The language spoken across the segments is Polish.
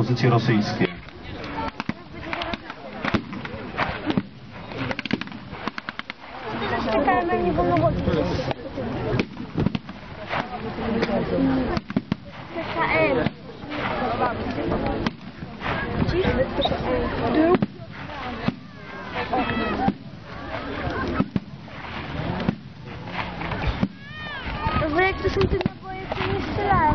pozycje rosyjskie. Jak to są te naboje, to nie strzelają.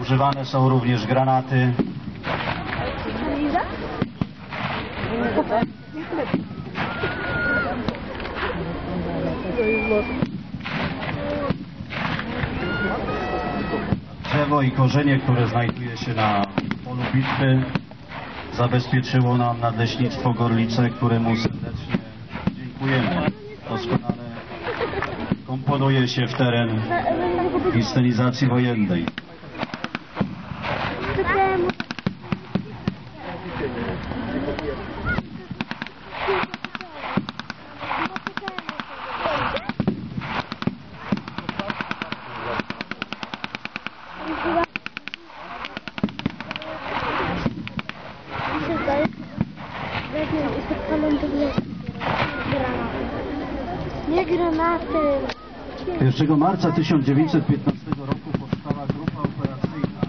Używane są również granaty. Drzewo i korzenie, które znajduje się na polu bitwy, zabezpieczyło nam Nadleśnictwo Gorlice, któremu serdecznie dziękujemy. Doskonale komponuje się w teren inscenizacji wojennej. Nie granaty. 1 marca 1915 roku powstała grupa operacyjna.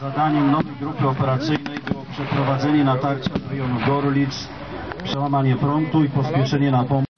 Zadaniem nowej grupy operacyjnej było przeprowadzenie natarcia z rejonu Gorlic, przełamanie frontu i pospieszenie na pomoc.